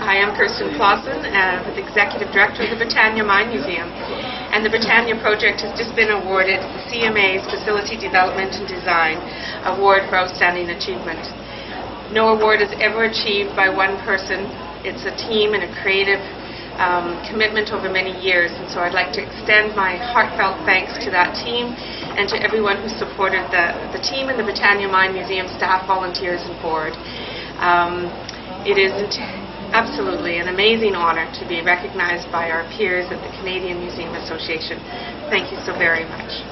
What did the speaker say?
Hi, I'm Kirstin Clausen, uh, the Executive Director of the Britannia Mine Museum. And the Britannia project has just been awarded the CMA's Facility Development and Design Award for Outstanding Achievement. No award is ever achieved by one person. It's a team and a creative um, commitment over many years. And so I'd like to extend my heartfelt thanks to that team and to everyone who supported the, the team and the Britannia Mine Museum staff, volunteers, and board. Um, it is absolutely an amazing honor to be recognized by our peers at the Canadian Museum Association. Thank you so very much.